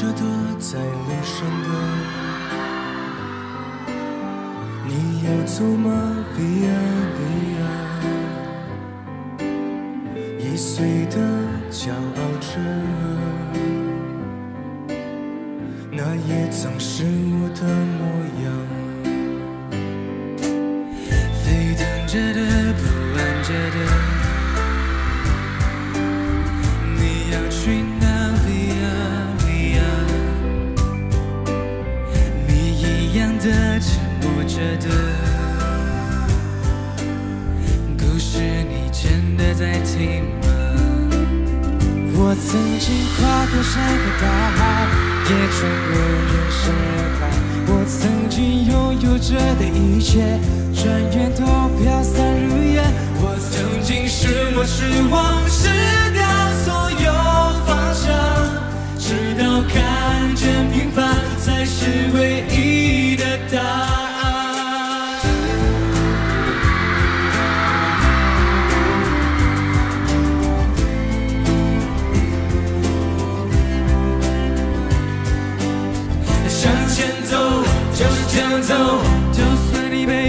舍得在路上的，你要走吗？Via Via，易碎的骄傲着，那也曾是我的模样。沸腾着的，不安着的，着的，故事你真的在听吗？我曾经跨过山和大海，也穿过人山人海。我曾经拥有着的一切，转眼都飘散如烟。我曾经失落失望失，就是这样走，就算你被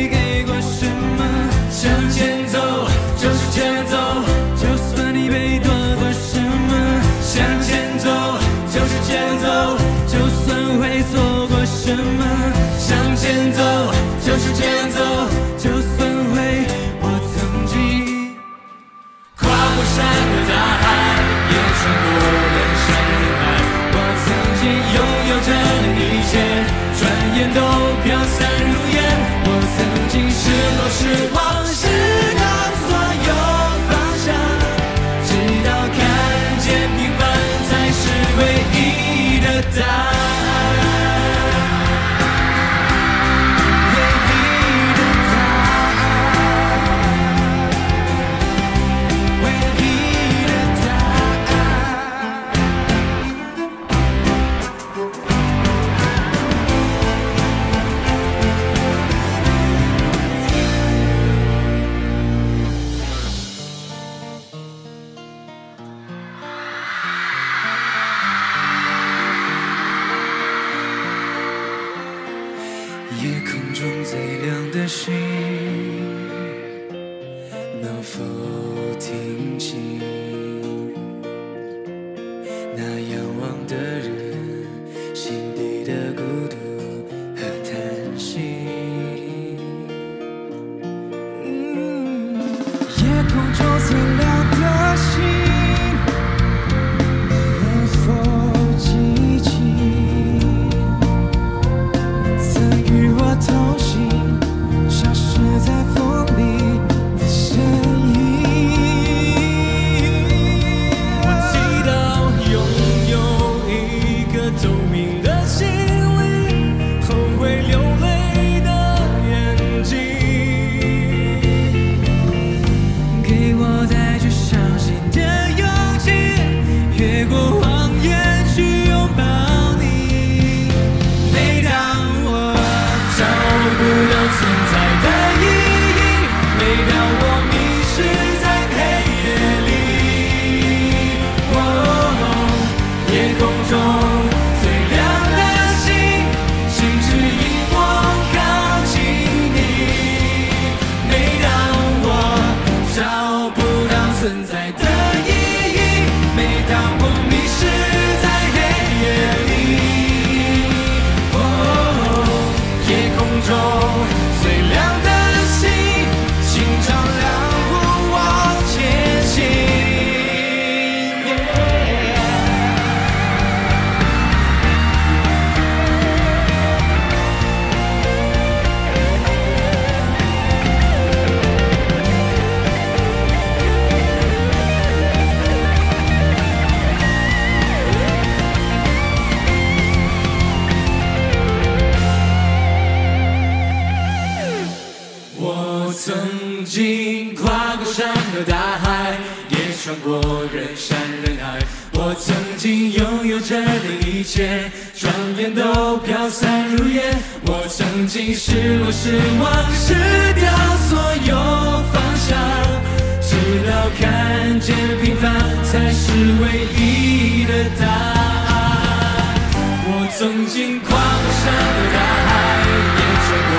中最亮的星，能否听清？不到存在的意义，每当我曾经跨过山和大海，也穿过人山人海。我曾经拥有着的一切，转眼都飘散如烟。我曾经失落失望，失掉所有方向，直到看见平凡才是唯一的答案。我曾经跨过山和大海。也穿过